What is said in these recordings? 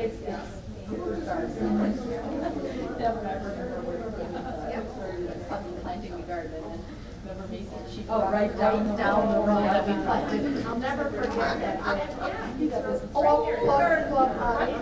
It's, it's superstars. Deb and I remember when, uh, planting the garden and remember Macy, she. Oh, right down the Down the road. that we planted. I'll never forget that. All Florida Club, uh, everybody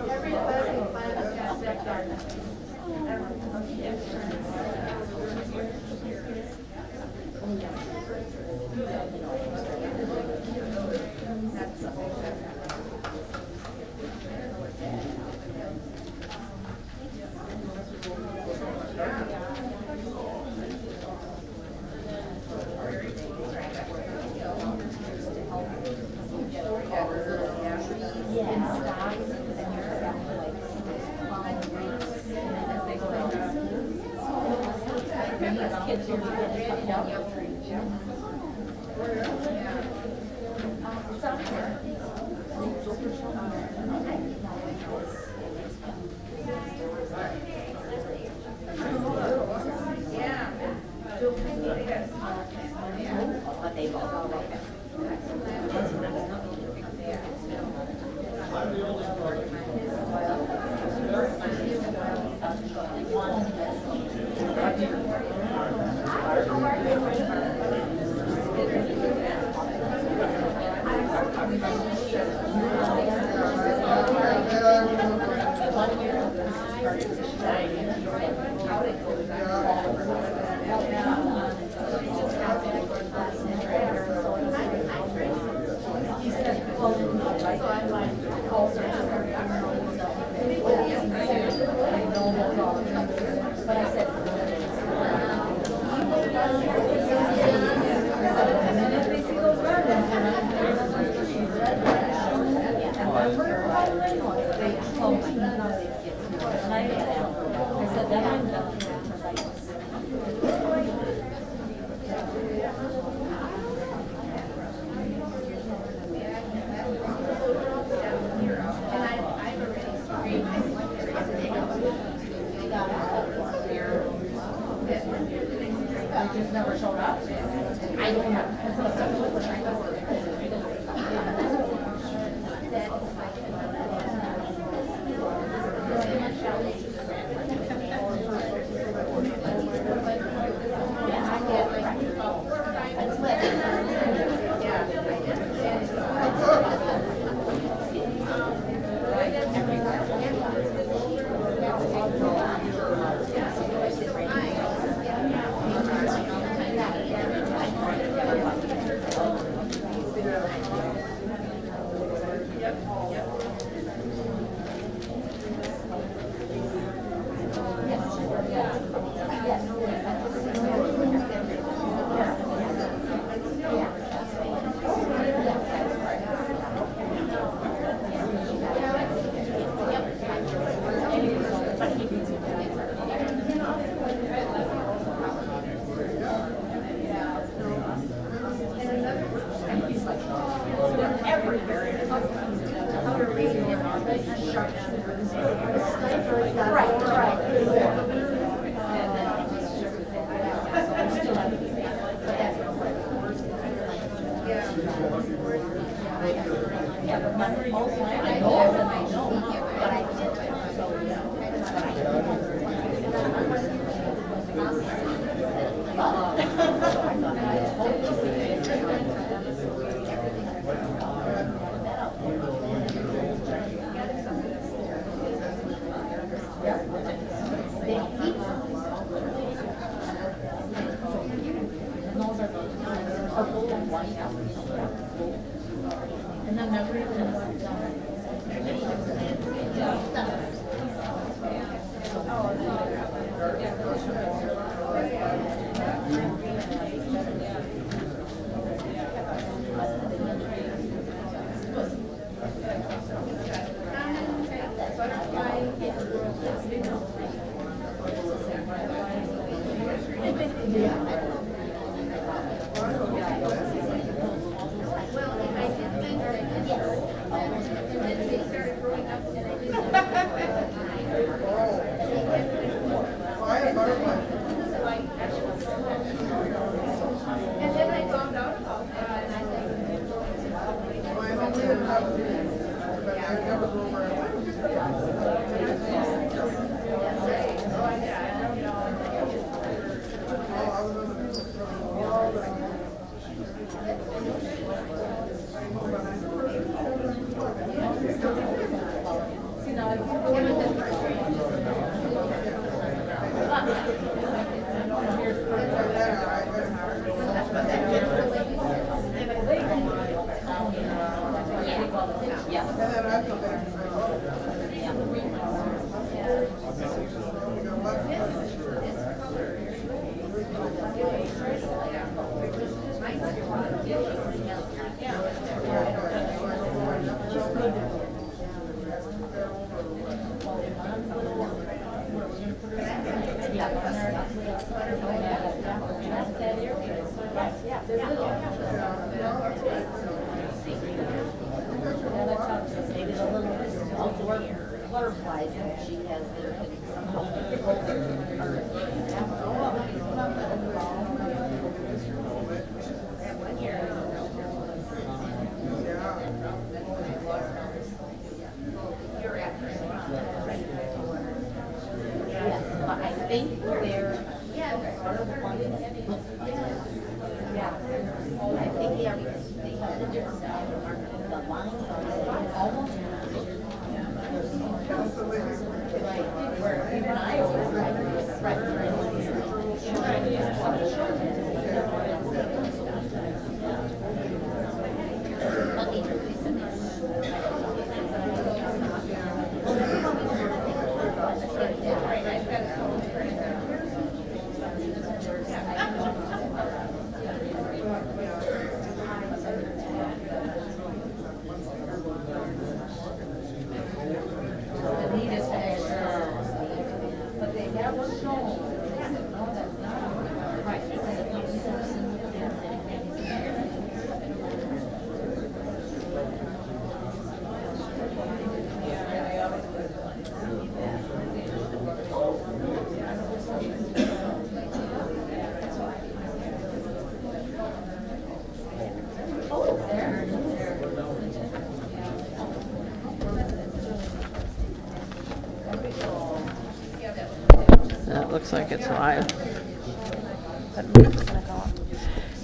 looks like it's live.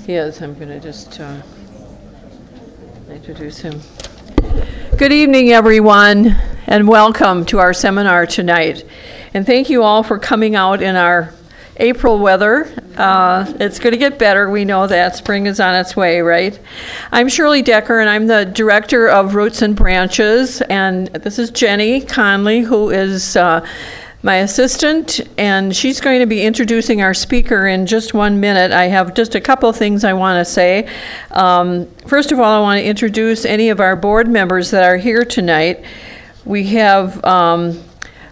Yes, I'm going to just uh, introduce him. Good evening, everyone, and welcome to our seminar tonight. And thank you all for coming out in our April weather. Uh, It's going to get better, we know that. Spring is on its way, right? I'm Shirley Decker, and I'm the Director of Roots and Branches, and this is Jenny Conley, who is uh, my assistant, and she's going to be introducing our speaker in just one minute. I have just a couple of things I want to say. Um, First of all, I want to introduce any of our board members that are here tonight. We have um,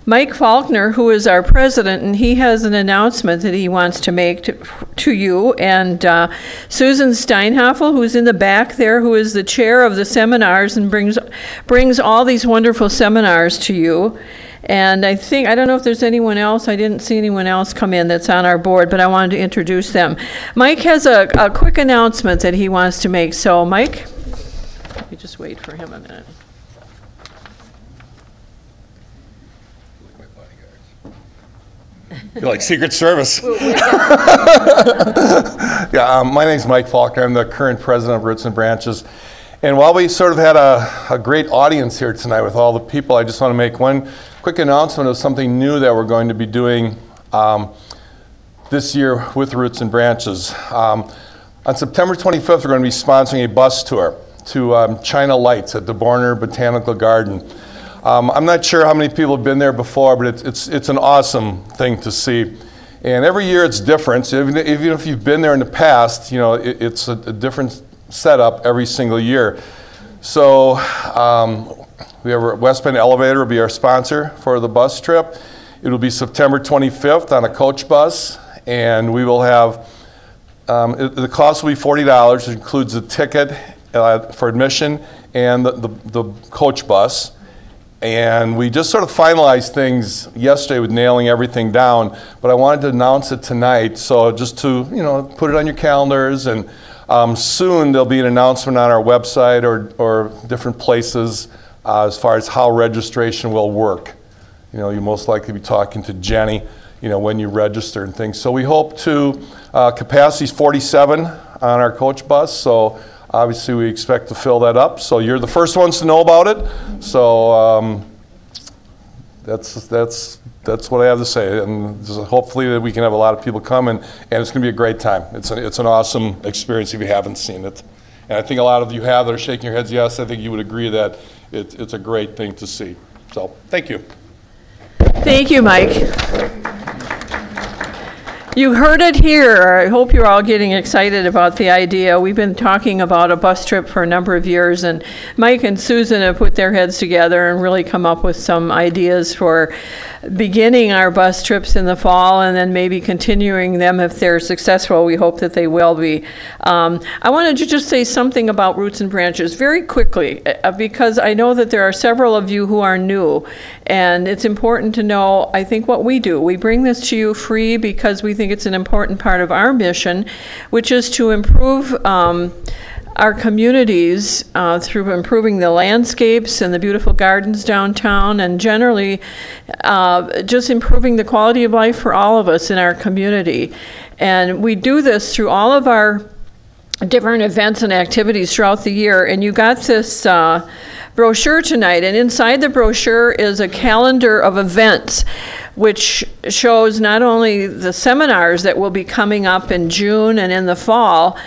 Mike Faulkner, who is our president, and he has an announcement that he wants to make to, to you. And uh, Susan Steinhoffel, who's in the back there, who is the chair of the seminars and brings brings all these wonderful seminars to you. And I think I don't know if there's anyone else. I didn't see anyone else come in that's on our board, but I wanted to introduce them. Mike has a, a quick announcement that he wants to make. So, Mike, let me just wait for him a minute. You're like Secret Service. Yeah, um, my name's Mike Faulkner. I'm the current president of Roots and Branches. And while we sort of had a, a great audience here tonight with all the people, I just want to make one quick announcement of something new that we're going to be doing um, this year with Roots and Branches. Um, on September 25th, we're going to be sponsoring a bus tour to um, China Lights at the Boerner Botanical Garden. Um, I'm not sure how many people have been there before, but it's, it's, it's an awesome thing to see. And every year it's different. So even, even if you've been there in the past, you know, it, it's a, a different setup every single year. So um, we have West Bend Elevator will be our sponsor for the bus trip. It will be September 25th on a coach bus, and we will have um, it- the cost will be forty dollars. It includes the ticket uh, for admission and the, the, the coach bus. And we just sort of finalized things yesterday with nailing everything down, but I wanted to announce it tonight. So just to, you know, put it on your calendars and um, soon there'll be an announcement on our website or, or different places uh, as far as how registration will work. You know, you'll most likely be talking to Jenny, you know, when you register and things. So we hope to, uh, capacity's 47 on our coach bus, so obviously we expect to fill that up. So you're the first ones to know about it. So um, that's, that's, that's what I have to say. And hopefully that we can have a lot of people come and, and it's going to be a great time. It's, an it's an awesome experience if you haven't seen it. And I think a lot of you have that are shaking your heads yes. I think you would agree that it, it's a great thing to see. So thank you. Thank you, Mike. You heard it here. I hope you're all getting excited about the idea. We've been talking about a bus trip for a number of years, and Mike and Susan have put their heads together and really come up with some ideas for beginning our bus trips in the fall and then maybe continuing them if they're successful. We hope that they will be. Um, I wanted to just say something about Roots and Branches very quickly uh, because I know that there are several of you who are new, and it's important to know, I think, what we do. We bring this to you free because we think it's an important part of our mission, which is to improve. Um, our communities uh, through improving the landscapes and the beautiful gardens downtown, and generally uh, just improving the quality of life for all of us in our community. And we do this through all of our different events and activities throughout the year. And you got this uh, brochure tonight, and inside the brochure is a calendar of events which shows not only the seminars that will be coming up in June and in the fall,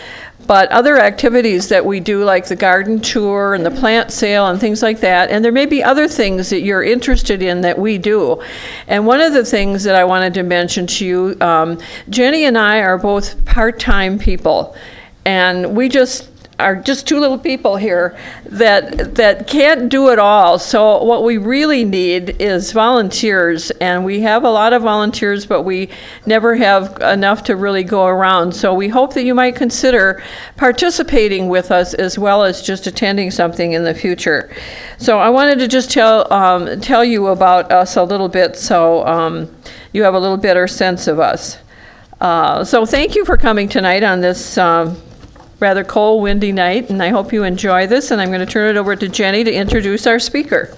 but other activities that we do, like the garden tour and the plant sale and things like that. And there may be other things that you're interested in that we do. And one of the things that I wanted to mention to you, um, Jenny and I are both part time people. And we just are just two little people here that that can't do it all. So what we really need is volunteers, and we have a lot of volunteers, but we never have enough to really go around. So we hope that you might consider participating with us as well as just attending something in the future. So I wanted to just tell um, tell you about us a little bit, so um, you have a little better sense of us. Uh, so thank you for coming tonight on this. Um, rather cold, windy night, and I hope you enjoy this. And I'm going to turn it over to Jenny to introduce our speaker.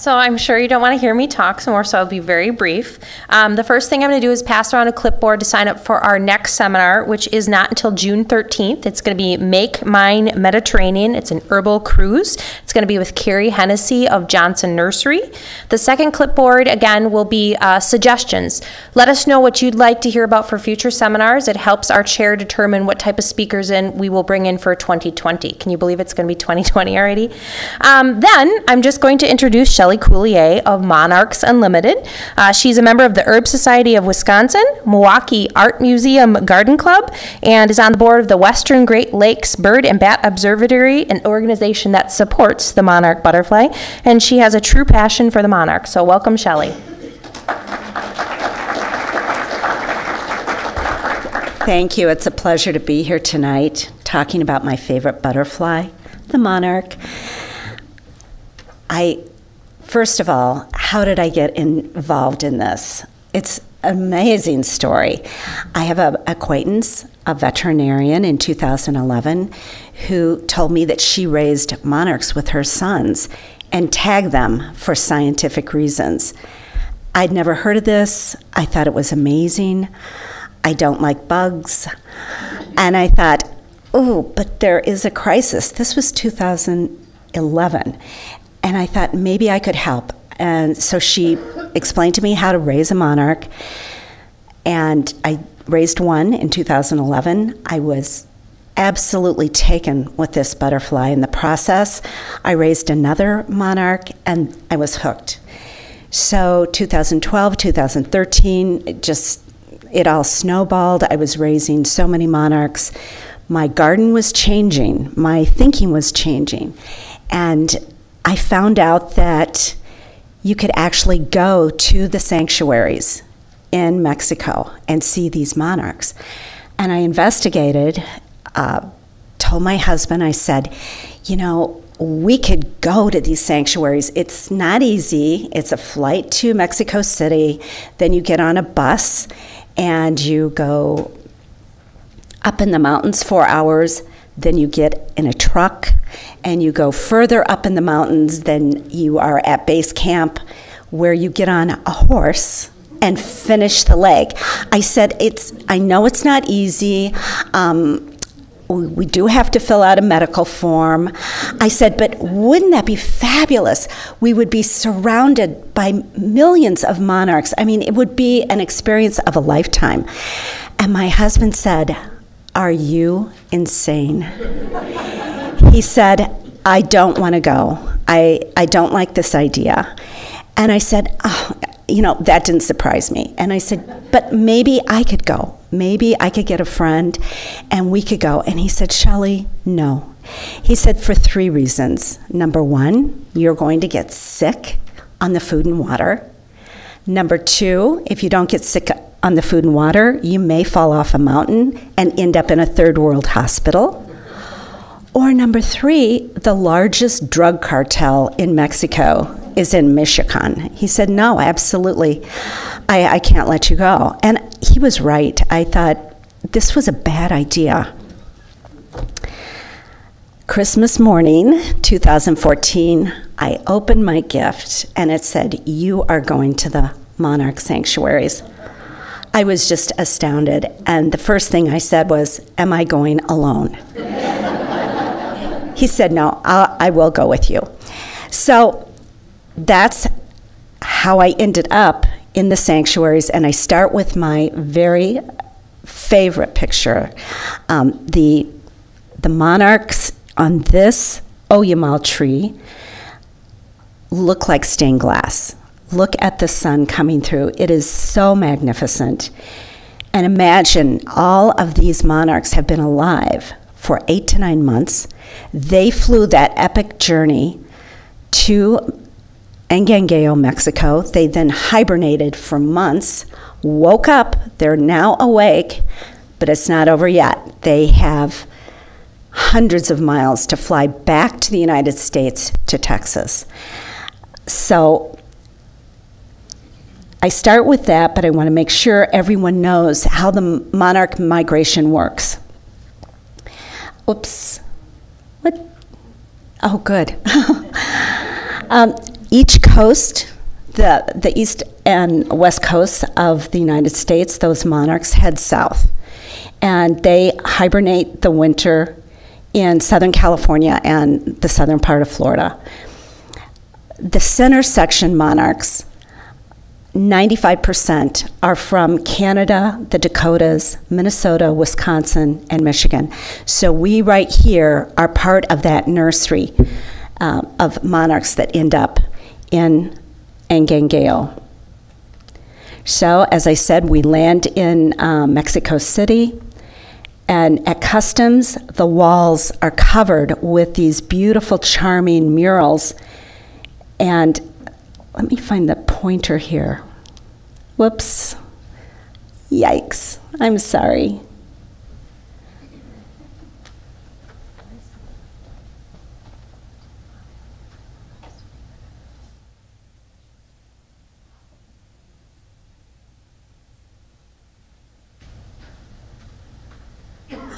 So I'm sure you don't want to hear me talk some more, so I'll be very brief. Um, the first thing I'm going to do is pass around a clipboard to sign up for our next seminar, which is not until June 13th. It's going to be Make Mine Mediterranean. It's an herbal cruise. It's going to be with Carrie Hennessy of Johnson Nursery. The second clipboard, again, will be uh, suggestions. Let us know what you'd like to hear about for future seminars. It helps our chair determine what type of speakers in we will bring in for 2020. Can you believe it's going to be 2020 already? Um, then I'm just going to introduce Shelley Coulier of Monarchs Unlimited. Uh, she's a member of the Herb Society of Wisconsin, Milwaukee Art Museum Garden Club, and is on the board of the Western Great Lakes Bird and Bat Observatory, an organization that supports the monarch butterfly. And she has a true passion for the monarch. So, welcome, Shelly. Thank you. It's a pleasure to be here tonight talking about my favorite butterfly, the monarch. I First of all, how did I get involved in this? It's an amazing story. I have an acquaintance, a veterinarian in 2011, who told me that she raised monarchs with her sons and tagged them for scientific reasons. I'd never heard of this. I thought it was amazing. I don't like bugs. And I thought, oh, but there is a crisis. This was 2011. And I thought maybe I could help. And so she explained to me how to raise a monarch. And I raised one in 2011. I was absolutely taken with this butterfly in the process. I raised another monarch and I was hooked. So 2012, 2013, it just it all snowballed. I was raising so many monarchs. My garden was changing. My thinking was changing. And I found out that you could actually go to the sanctuaries in Mexico and see these monarchs. And I investigated, uh, told my husband, I said, you know, we could go to these sanctuaries. It's not easy. It's a flight to Mexico City. Then you get on a bus and you go up in the mountains four hours. Then you get in a truck and you go further up in the mountains than you are at base camp, where you get on a horse and finish the leg. I said, it's, I know it's not easy. Um, we do have to fill out a medical form. I said, but wouldn't that be fabulous? We would be surrounded by millions of monarchs. I mean, it would be an experience of a lifetime. And my husband said, Are you insane? He said, I don't want to go. I, I don't like this idea. And I said, oh, you know, that didn't surprise me. And I said, but maybe I could go. Maybe I could get a friend and we could go. And he said, Shelley, no. He said, for three reasons. Number one, you're going to get sick on the food and water. Number two, if you don't get sick on the food and water, you may fall off a mountain and end up in a third world hospital. Or number three, the largest drug cartel in Mexico is in Michoacan. He said, No, absolutely. I, I can't let you go. And he was right. I thought this was a bad idea. Christmas morning, 2014, I opened my gift and it said, You are going to the monarch sanctuaries. I was just astounded. And the first thing I said was, Am I going alone? he said, No, I'll, I will go with you. So that's how I ended up in the sanctuaries. And I start with my very favorite picture um, the, the monarchs on this Oyamel tree look like stained glass. Look at the sun coming through. It is so magnificent. And imagine all of these monarchs have been alive for eight to nine months. They flew that epic journey to Angangueo, Mexico. They then hibernated for months, woke up, they're now awake, but it's not over yet. They have hundreds of miles to fly back to the United States to Texas. So I start with that, but I want to make sure everyone knows how the monarch migration works. Oops. What? Oh, good. um, each coast, the, the east and west coasts of the United States, those monarchs head south. And they hibernate the winter in Southern California and the southern part of Florida. The center section monarchs 95% are from Canada, the Dakotas, Minnesota, Wisconsin, and Michigan. So we right here are part of that nursery um, of monarchs that end up in Angangueo. So, as I said, we land in um, Mexico City, and at customs, the walls are covered with these beautiful, charming murals. And let me find the pointer here. Whoops. Yikes. I'm sorry.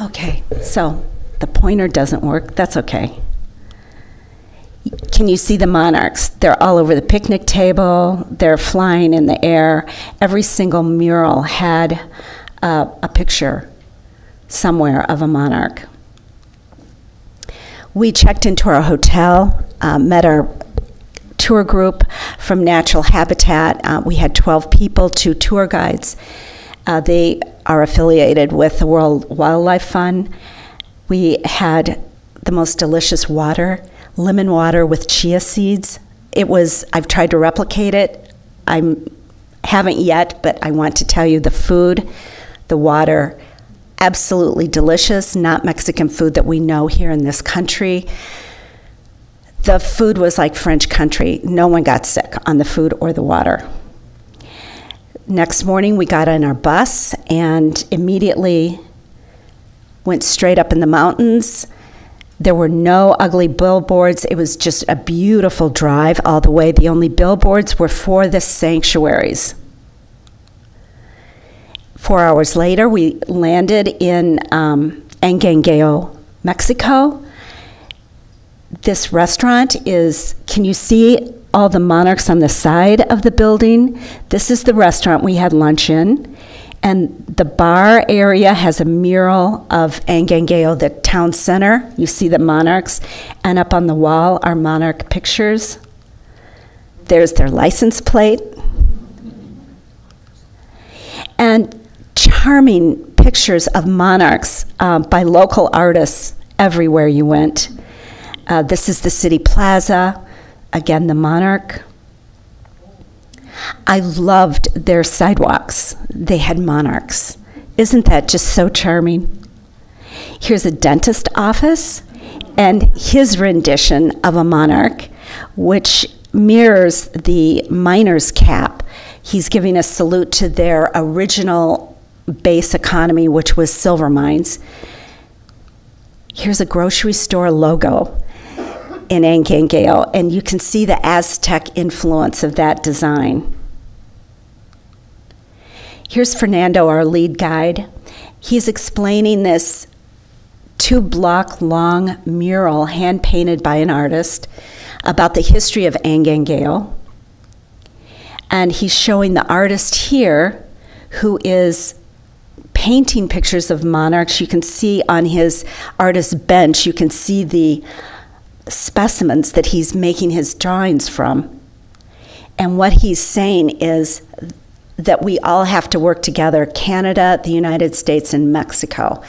Okay, so the pointer doesn't work. That's okay. Can you see the monarchs? They're all over the picnic table, they're flying in the air. Every single mural had uh, a picture somewhere of a monarch. We checked into our hotel, uh, met our tour group from Natural Habitat. Uh, we had 12 people, two tour guides. Uh, they are affiliated with the World Wildlife Fund. We had the most delicious water, lemon water with chia seeds. It was, I've tried to replicate it. I haven't yet, but I want to tell you the food, the water, absolutely delicious, not Mexican food that we know here in this country. The food was like French country. No one got sick on the food or the water next morning we got on our bus and immediately went straight up in the mountains. There were no ugly billboards. It was just a beautiful drive all the way. The only billboards were for the sanctuaries. Four hours later, we landed in um, Mexico. this restaurant is, can you see all the monarchs on the side of the building? This is the restaurant we had lunch in. And the bar area has a mural of Angangueo, the town center. You see the monarchs. And up on the wall are monarch pictures. There's their license plate. And charming pictures of monarchs uh, by local artists everywhere you went. Uh, this is the city plaza, again, the monarch. I loved their sidewalks. They had monarchs. Isn't that just so charming? Here's a dentist office and his rendition of a monarch, which mirrors the miner's cap. He's giving a salute to their original base economy, which was silver mines. Here's a grocery store logo in Angangueo, and you can see the Aztec influence of that design. Here's Fernando, our lead guide. He's explaining this two block long mural hand painted by an artist about the history of Angangueo. And he's showing the artist here who is painting pictures of monarchs. You can see on his artist bench, you can see the specimens that he's making his drawings from. And what he's saying is that we all have to work together Canada, the United States, and Mexico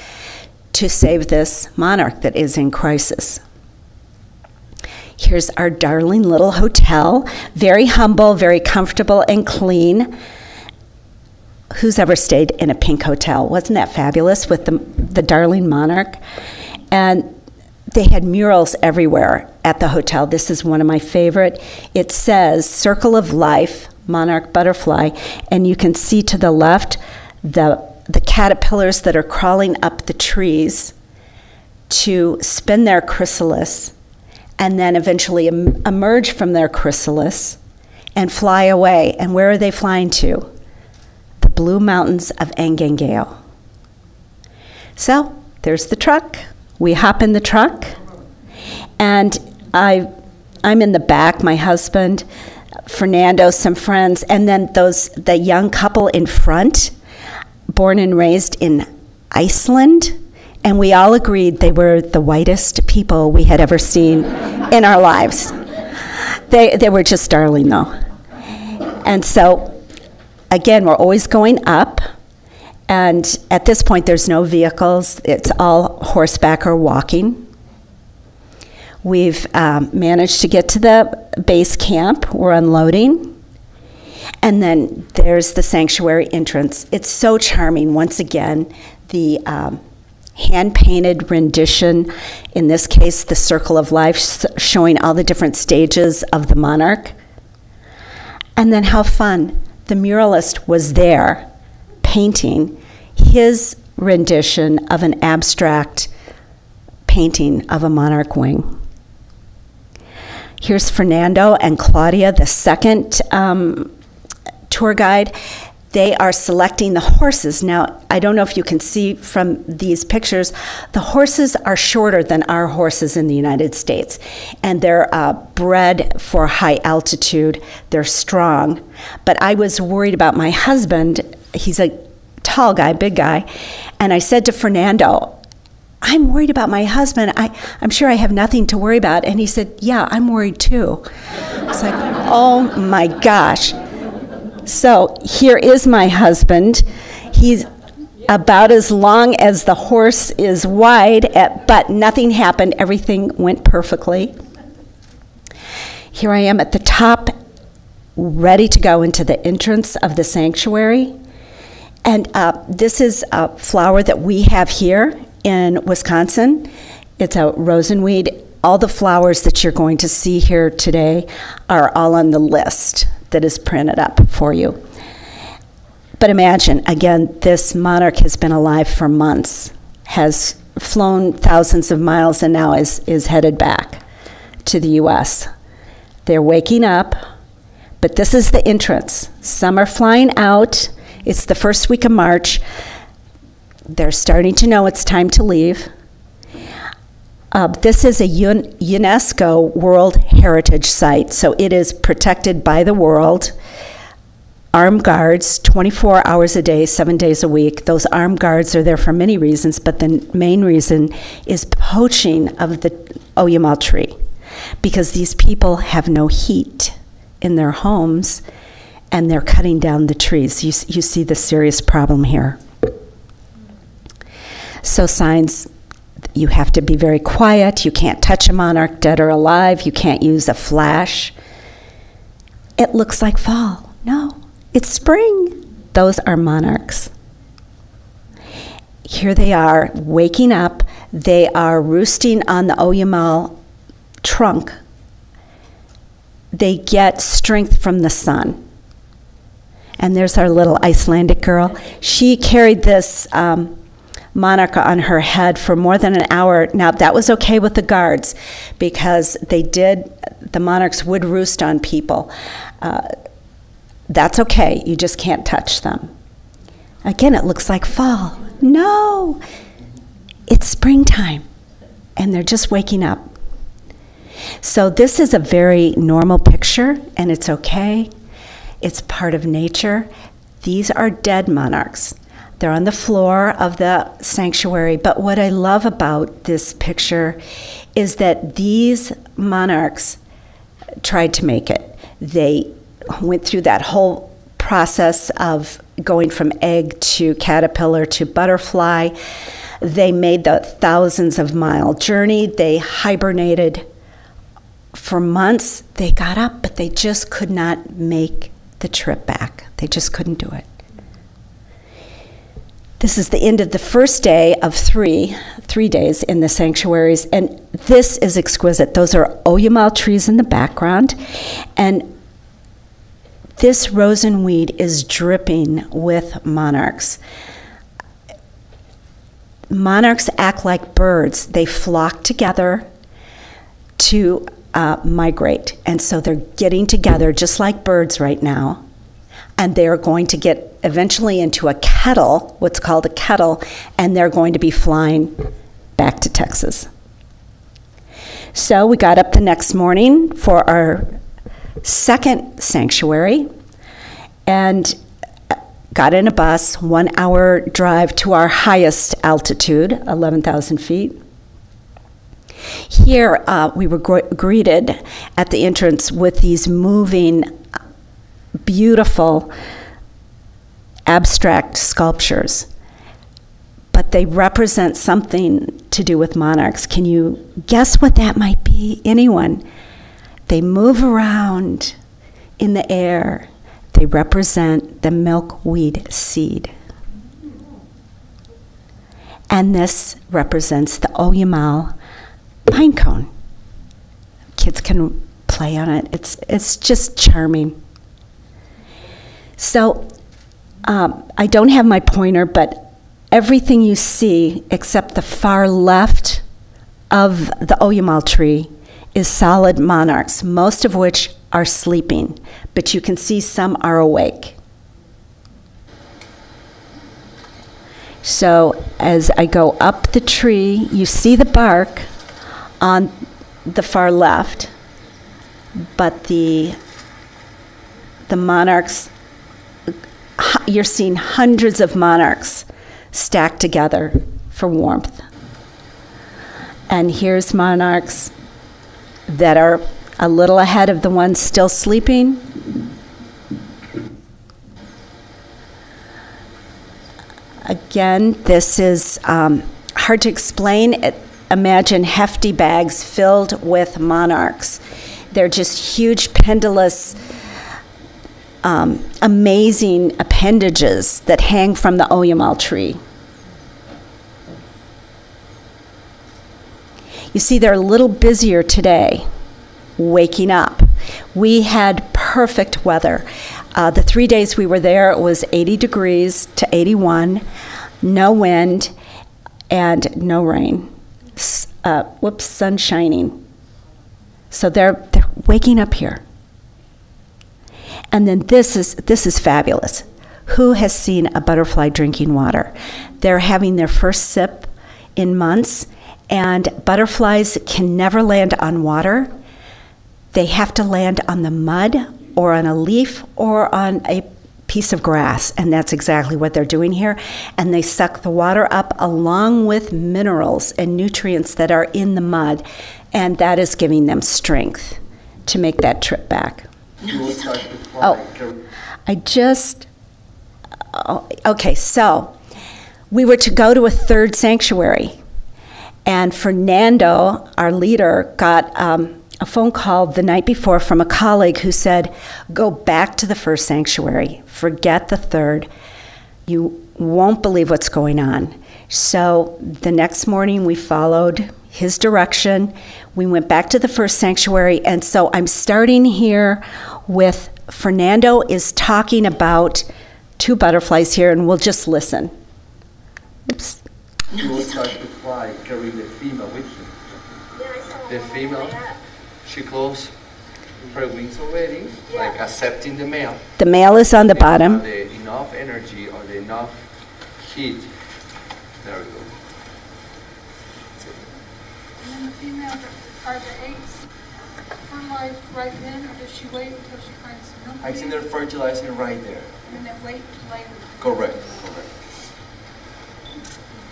to save this monarch that is in crisis. Here's our darling little hotel, very humble, very comfortable, and clean. Who's ever stayed in a pink hotel? Wasn't that fabulous with the, the darling monarch? And they had murals everywhere at the hotel. This is one of my favorite. It says Circle of Life, Monarch Butterfly, and you can see to the left the, the caterpillars that are crawling up the trees to spin their chrysalis and then eventually em- emerge from their chrysalis and fly away. And where are they flying to? The blue mountains of Angangueo. So there's the truck. We hop in the truck, and I, I'm in the back. My husband, Fernando, some friends, and then those the young couple in front, born and raised in Iceland, and we all agreed they were the whitest people we had ever seen in our lives. They they were just darling though, and so again we're always going up. And at this point, there's no vehicles, it's all horseback or walking. We've um, managed to get to the base camp, we're unloading. And then there's the sanctuary entrance. It's so charming. Once again, the um, hand painted rendition, in this case, the Circle of Life, showing all the different stages of the monarch. And then how fun. The muralist was there painting his rendition of an abstract painting of a monarch wing. Here's Fernando and Claudia, the second um, tour guide. They are selecting the horses. Now, I don't know if you can see from these pictures, the horses are shorter than our horses in the United States, and they're uh, bred for high altitude. They're strong. But I was worried about my husband. He's a tall guy, big guy, and I said to Fernando, I'm worried about my husband. I, I'm sure I have nothing to worry about. And he said, Yeah, I'm worried too. It's like, oh my gosh. So here is my husband. He's about as long as the horse is wide, at, but nothing happened. Everything went perfectly. Here I am at the top, ready to go into the entrance of the sanctuary. And uh, this is a flower that we have here in Wisconsin. It's a rosinweed. All the flowers that you're going to see here today are all on the list that is printed up for you. But imagine, again, this monarch has been alive for months, has flown thousands of miles, and now is, is headed back to the U.S. They're waking up, but this is the entrance. Some are flying out. It's the first week of March. They're starting to know it's time to leave. Uh, this is a UNESCO World Heritage Site, so it is protected by the world. Armed guards, 24 hours a day, seven days a week. Those armed guards are there for many reasons, but the main reason is poaching of the Oyamel tree because these people have no heat in their homes and they're cutting down the trees. You, you see the serious problem here. So, signs you have to be very quiet. You can't touch a monarch, dead or alive. You can't use a flash. It looks like fall. No, it's spring. Those are monarchs. Here they are waking up. They are roosting on the Oyamel trunk. They get strength from the sun. And there's our little Icelandic girl. She carried this um, on her head for more than an hour. Now, that was okay with the guards because they did, the monarchs would roost on people. Uh, that's okay, you just can't touch them. Again, it looks like fall. No, it's springtime, and they're just waking up. So, this is a very normal picture, and it's okay. It's part of nature. These are dead monarchs. They're on the floor of the sanctuary. But what I love about this picture is that these monarchs tried to make it. They went through that whole process of going from egg to caterpillar to butterfly. They made the thousands of mile journey. They hibernated for months. They got up, but they just could not make the trip back. They just couldn't do it. This is the end of the first day of three, three days in the sanctuaries, and this is exquisite. Those are Oyamel trees in the background, and this rosinweed is dripping with monarchs. Monarchs act like birds. They flock together to uh, migrate. And so they're getting together just like birds right now. And they're going to get eventually into a kettle, what's called a kettle, and they're going to be flying back to Texas. So we got up the next morning for our second sanctuary and got in a bus, one hour drive to our highest altitude, 11,000 feet. Here, uh, we were gr- greeted at the entrance with these moving, beautiful, abstract sculptures. But they represent something to do with monarchs. Can you guess what that might be? Anyone? They move around in the air. They represent the milkweed seed. And this represents the Oyamel pine cone. Kids can play on it. It's it's just charming. So um, I don't have my pointer, but everything you see except the far left of the Oyamel tree is solid monarchs, most of which are sleeping, but you can see some are awake. So as I go up the tree, you see the bark on the far left, but the the monarchs you're seeing hundreds of monarchs stacked together for warmth. And here's monarchs that are a little ahead of the ones still sleeping. Again, this is um, hard to explain. It, imagine hefty bags filled with monarchs. They're just huge, pendulous, um, amazing appendages that hang from the Oyamel tree. You see, they're a little busier today waking up. We had perfect weather. Uh, the three days we were there, it was 80 degrees to 81, no wind, and no rain. Uh, whoops, sun shining. So they're, they're waking up here. And then this is, this is fabulous. Who has seen a butterfly drinking water? They're having their first sip in months, And butterflies can never land on water. They have to land on the mud or on a leaf or on a piece of grass. And that's exactly what they're doing here. And they suck the water up along with minerals and nutrients that are in the mud. And that is giving them strength to make that trip back. Oh, I just. Oh, okay, so we were to go to a third sanctuary. And Fernando, our leader, got um, a phone call the night before from a colleague who said, Go back to the first sanctuary, forget the third. You won't believe what's going on. So the next morning, we followed his direction. We went back to the first sanctuary. And so I'm starting here with Fernando is talking about two butterflies here, and we'll just listen. Oops. Most butterfly carry the female she close her wings already, like accepting the male. The male is on the They bottom. have the enough energy or the enough heat. There we go. And then the female, are the eggs fertilized right then, or does she wait until she finds some milk? I think they're fertilizing right there. And then wait later? Correct, correct.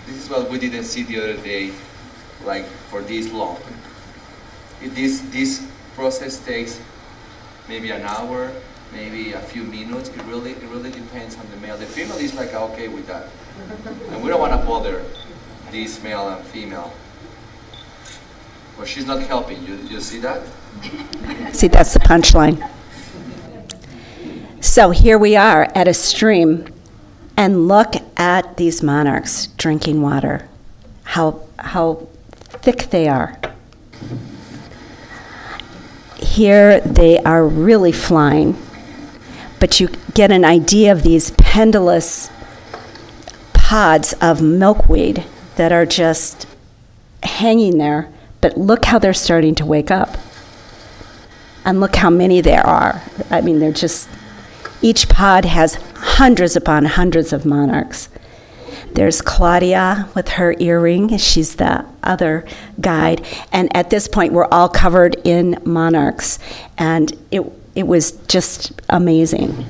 This is what we didn't see the other day, like for this long. This, this process takes maybe an hour, maybe a few minutes. It really, it really depends on the male. The female is like ah, okay with that. And we don't want to bother this male and female. But she's not helping. You, you see that? See, that's the punchline. So here we are at a stream, and look at these monarchs drinking water. How, how thick they are. Here they are really flying, but you get an idea of these pendulous pods of milkweed that are just hanging there. But look how they're starting to wake up. And look how many there are. I mean, they're just, each pod has hundreds upon hundreds of monarchs. There's Claudia with her earring. She's the other guide. And at this point, we're all covered in monarchs. And it, it was just amazing.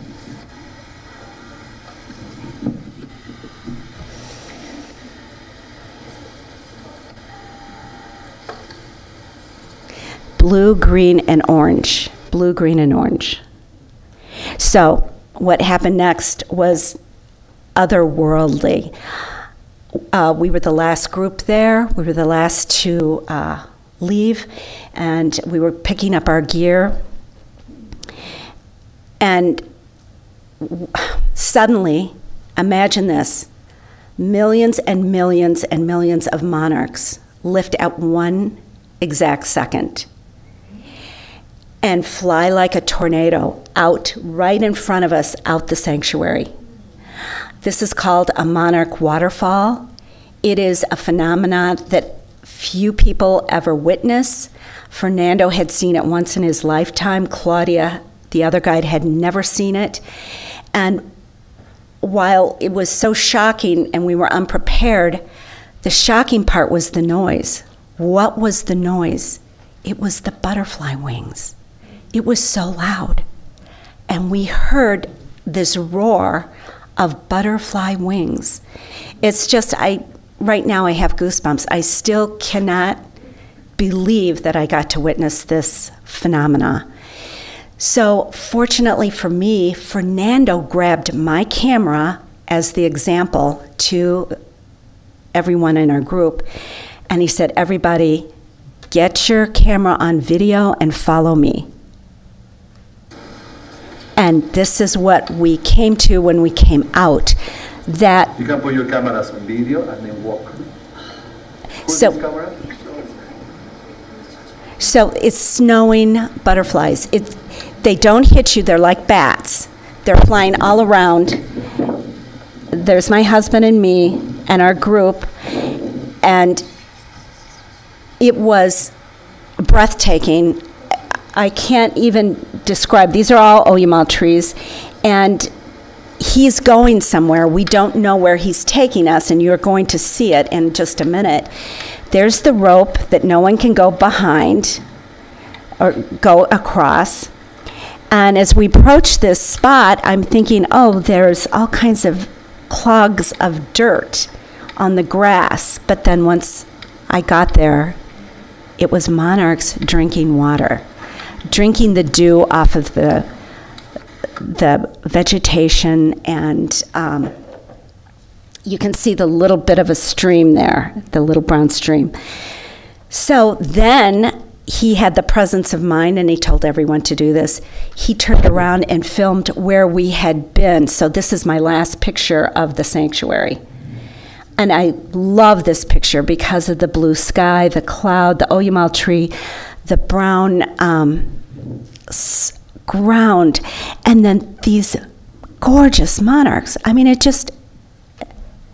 blue, green, and orange. Blue, green, and orange. So, what happened next was otherworldly. Uh, we were the last group there. We were the last to uh, leave, and we were picking up our gear. And suddenly, imagine this millions and millions and millions of monarchs lift at one exact second and fly like a tornado out right in front of us out the sanctuary. This is called a monarch waterfall. It is a phenomenon that few people ever witness. Fernando had seen it once in his lifetime. Claudia, the other guide, had never seen it. And while it was so shocking and we were unprepared, the shocking part was the noise. What was the noise? It was the butterfly wings. It was so loud. And we heard this roar of butterfly wings. It's just, I, right now I have goosebumps. I still cannot believe that I got to witness this phenomena. So, fortunately for me, Fernando grabbed my camera as the example to everyone in our group. And he said, Everybody, get your camera on video and follow me. And this is what we came to when we came out that You can put your cameras on video and then walk. Who's So- So it's snowing butterflies. It, they don't hit you, they're like bats. They're flying all around. There's my husband and me and our group, and it was breathtaking. I can't even describe. These are all Oyamel trees, and he's going somewhere. We don't know where he's taking us, and you're going to see it in just a minute. There's the rope that no one can go behind or go across. And as we approach this spot, I'm thinking, oh, there's all kinds of clogs of dirt on the grass. But then once I got there, it was monarchs drinking water, drinking the dew off of the the vegetation, and um, you can see the little bit of a stream there, the little brown stream. So then he had the presence of mind and he told everyone to do this. He turned around and filmed where we had been. So this is my last picture of the sanctuary. And I love this picture because of the blue sky, the cloud, the Oyamel tree, the brown um, s- ground, and then these gorgeous monarchs. I mean, it just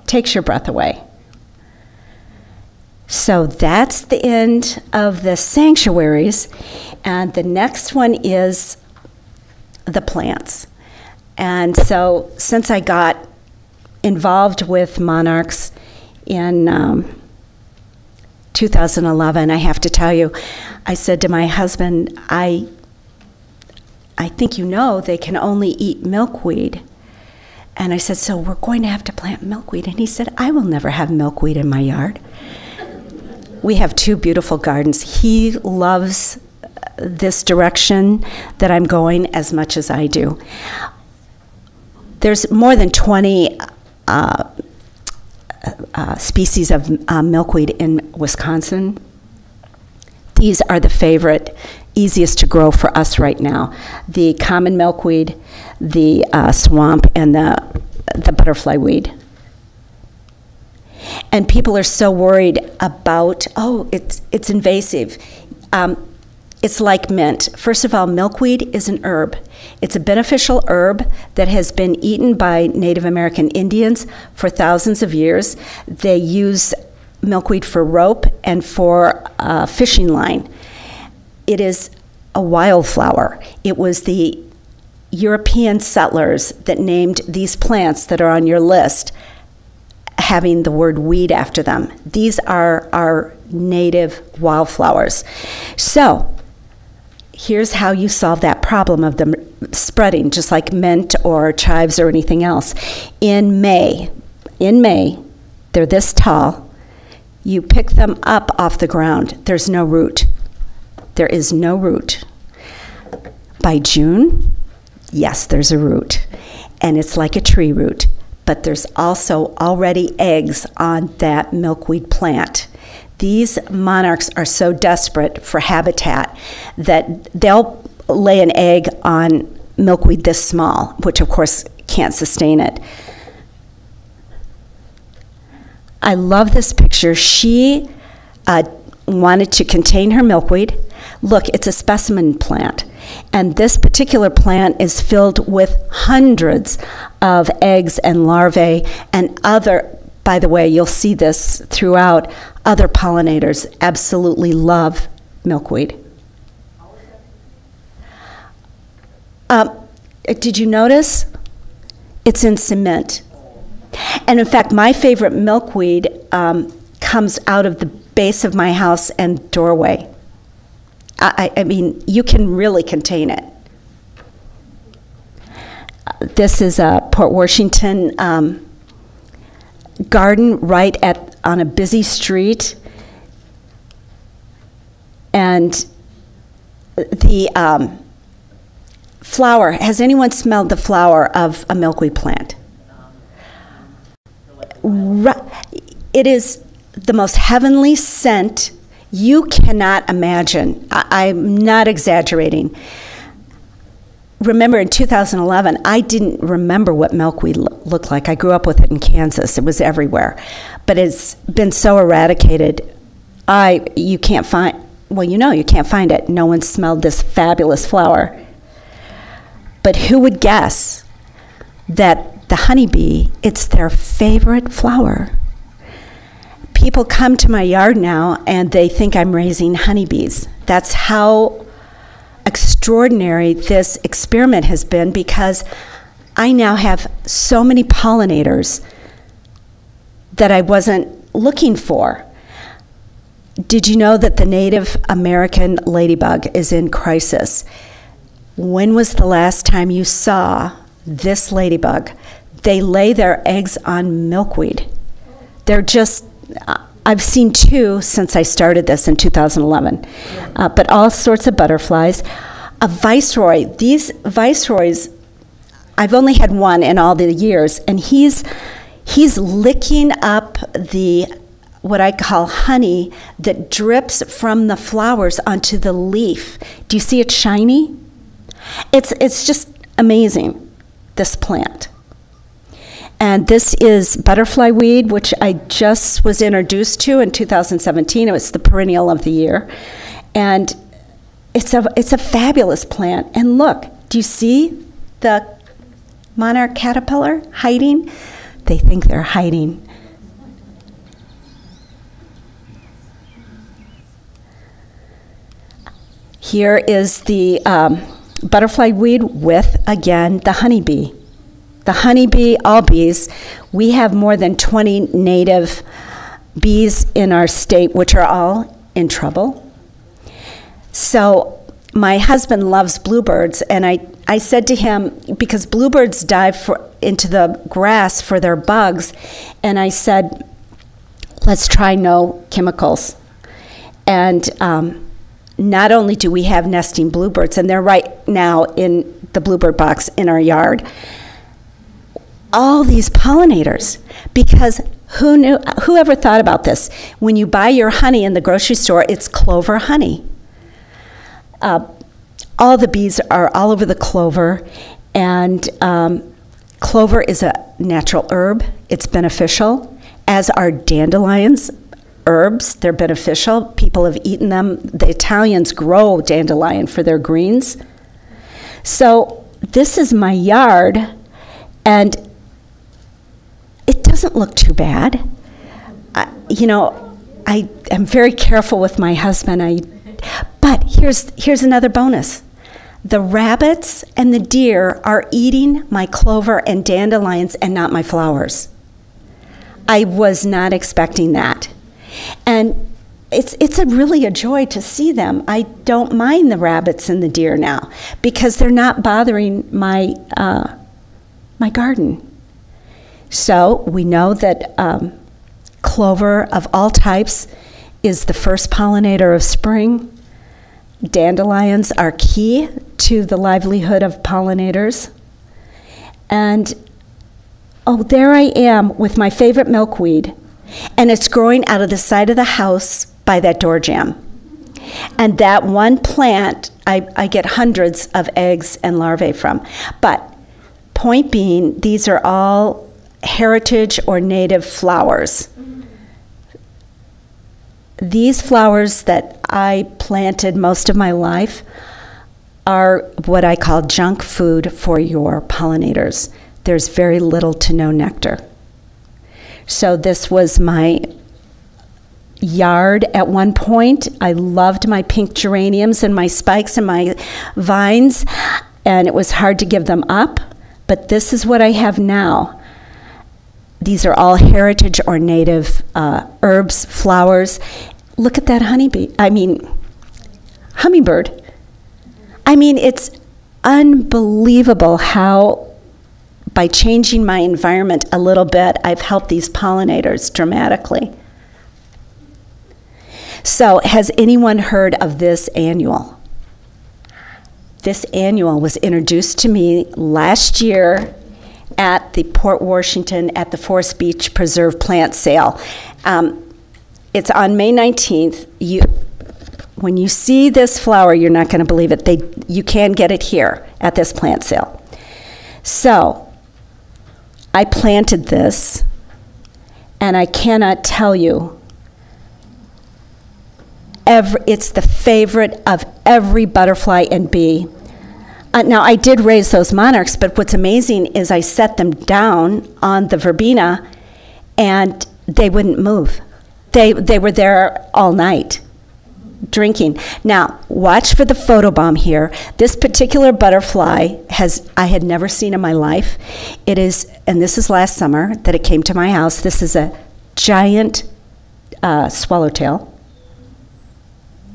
takes your breath away. So that's the end of the sanctuaries. And the next one is the plants. And so since I got involved with monarchs in um, 2011, I have to tell you, I said to my husband, I, I think you know they can only eat milkweed. And I said, So we're going to have to plant milkweed. And he said, I will never have milkweed in my yard. We have two beautiful gardens. He loves this direction that I'm going as much as I do. There's more than 20 uh, uh, species of uh, milkweed in Wisconsin. These are the favorite, easiest to grow for us right now. The common milkweed, the uh, swamp, and the, the butterfly weed. And people are so worried about, oh, it's, it's invasive. Um, it's like mint. First of all, milkweed is an herb. It's a beneficial herb that has been eaten by Native American Indians for thousands of years. They use milkweed for rope and for uh, fishing line. It is a wildflower. It was the European settlers that named these plants that are on your list having the word weed after them. These are our native wildflowers. So, here's how you solve that problem of them spreading, just like mint or chives or anything else. In May, in May, they're this tall. You pick them up off the ground. There's no root. There is no root. By June, yes, there's a root. And it's like a tree root but there's also already eggs on that milkweed plant. These monarchs are so desperate for habitat that they'll lay an egg on milkweed this small, which of course can't sustain it. I love this picture. She uh, wanted to contain her milkweed. Look, it's a specimen plant. And this particular plant is filled with hundreds of eggs and larvae and other, by the way, you'll see this throughout, other pollinators absolutely love milkweed. Um, did you notice? It's in cement. And in fact, my favorite milkweed um, comes out of the base of my house and doorway. I, I mean, you can really contain it. This is a Port Washington um, garden right at on a busy street, and the um, flower. Has anyone smelled the flower of a milkweed plant? It is the most heavenly scent you cannot imagine. I, am not exaggerating. Remember in 2011, I didn't remember what milkweed lo- looked like. I grew up with it in Kansas. It was everywhere. But it's been so eradicated. I you can't find well, you know, you can't find it. No one smelled this fabulous flower. But who would guess that the honeybee, it's their favorite flower? people come to my yard now and they think I'm raising honeybees. That's how extraordinary this experiment has been because I now have so many pollinators that I wasn't looking for. Did you know that the Native American ladybug is in crisis? When was the last time you saw this ladybug? They lay their eggs on milkweed. They're just, I've seen two since I started this in 2011, uh, but all sorts of butterflies. A viceroy, these viceroys, I've only had one in all the years, and he's he's licking up the what I call honey that drips from the flowers onto the leaf. Do you see it shiny? It's it's just amazing, this plant. And this is butterfly weed, which I just was introduced to in 2017. It was the perennial of the year. And it's a, it's a fabulous plant. And look, do you see the monarch caterpillar hiding? They think they're hiding. Here is the um, butterfly weed with, again, the honeybee. The honeybee, all bees, we have more than 20 native bees in our state, which are all in trouble. So my husband loves bluebirds, and I, I said to him, because bluebirds dive for, into the grass for their bugs, and I said, let's try no chemicals. And um, not only do we have nesting bluebirds, and they're right now in the bluebird box in our yard, all these pollinators. Because who knew whoever thought about this? When you buy your honey in the grocery store it's clover honey. Uh, all the bees are all over the clover and um, clover is a natural herb. It's beneficial as are dandelions herbs. They're beneficial. People have eaten them. The italians grow dandelion for their greens. So this is my yard and it doesn't look too bad. I, you know, I am very careful with my husband. I, but here's here's another bonus. The rabbits and the deer are eating my clover and dandelions and not my flowers. I was not expecting that. And it's it's a really a joy to see them. I don't mind the rabbits and the deer now because they're not bothering my uh, my garden. So we know that um, clover of all types is the first pollinator of spring. Dandelions are key to the livelihood of pollinators. And oh, there I am with my favorite milkweed, and it's growing out of the side of the house by that door jamb. And that one plant, I, I get hundreds of eggs and larvae from. But point being, these are all heritage or native flowers. These flowers that I planted most of my life are what I call junk food for your pollinators. There's very little to no nectar. So, this was my yard at one point. I loved my pink geraniums and my spikes and my vines, and it was hard to give them up. But this is what I have now. These are all heritage or native uh, herbs, flowers. Look at that honeybee. I mean, hummingbird. I mean, it's unbelievable how, by changing my environment a little bit, I've helped these pollinators dramatically. So, has anyone heard of this annual? This annual was introduced to me last year at the Port Washington at the Forest Beach Preserve plant sale. Um, it's on May 19th. You, when you see this flower, you're not going to believe it. They, you can get it here at this plant sale. So, I planted this, and I cannot tell you. Every, it's the favorite of every butterfly and bee. Uh, now, I did raise those monarchs, but what's amazing is I set them down on the verbena and they wouldn't move. They, they were there all night. drinking. Now, watch for the photobomb here. This particular butterfly has I had never seen in my life. It is, and this is last summer that it came to my house. This is a giant uh, swallowtail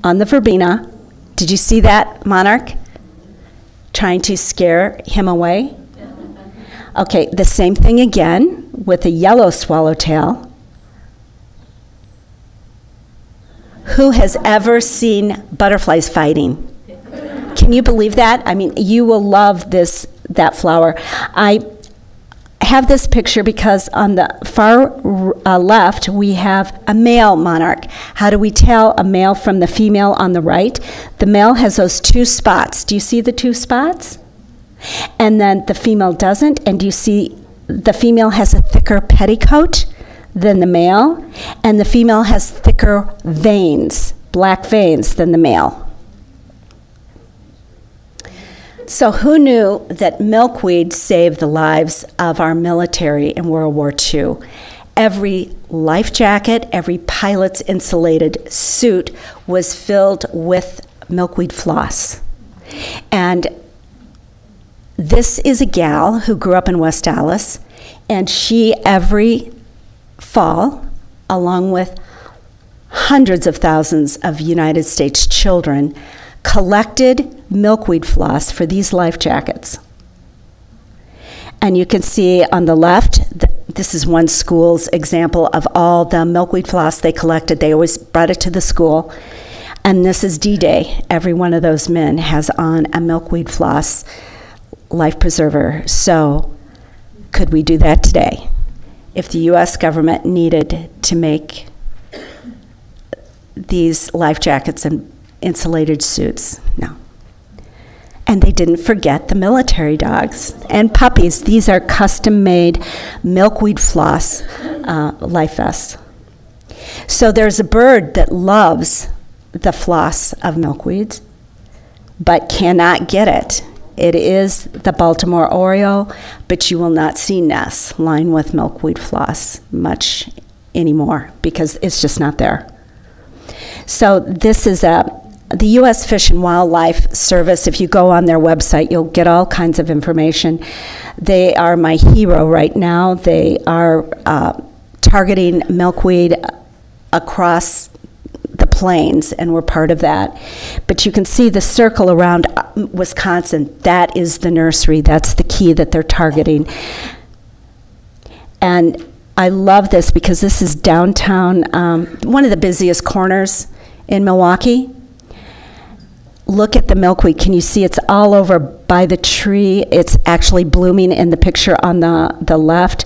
on the verbena. Did you see that monarch? Trying to scare him away. Okay, the same thing again with a yellow swallowtail. Who has ever seen butterflies fighting? Can you believe that? I mean, you will love this that flower. I have this picture because on the far uh, left we have a male monarch. How do we tell a male from the female on the right? The male has those two spots. Do you see the two spots? And then the female doesn't. And do you see the female has a thicker petticoat than the male? And the female has thicker veins, black veins, than the male. So, who knew that milkweed saved the lives of our military in World War II? Every life jacket, every pilot's insulated suit was filled with milkweed floss. And this is a gal who grew up in West Dallas, and she every fall, along with hundreds of thousands of United States children, collected milkweed floss for these life jackets. And you can see on the left, th- this is one school's example of all the milkweed floss they collected. They always brought it to the school. And this is D Day. Every one of those men has on a milkweed floss life preserver. So, could we do that today? If the US government needed to make these life jackets and insulated suits, no. And they didn't forget the military dogs and puppies. These are custom made milkweed floss uh, life vests. So there's a bird that loves the floss of milkweeds, but cannot get it. It is the Baltimore Oriole, but you will not see nests lined with milkweed floss much anymore because it's just not there. So this is a the U.S. Fish and Wildlife Service, if you go on their website, you'll get all kinds of information. They are my hero right now. They are uh, targeting milkweed across the plains, and we're part of that. But you can see the circle around uh, Wisconsin. That is the nursery. That's the key that they're targeting. And I love this because this is downtown, um, one of the busiest corners in Milwaukee look at the milkweed. Can you see it's all over by the tree? It's actually blooming in the picture on the, the left.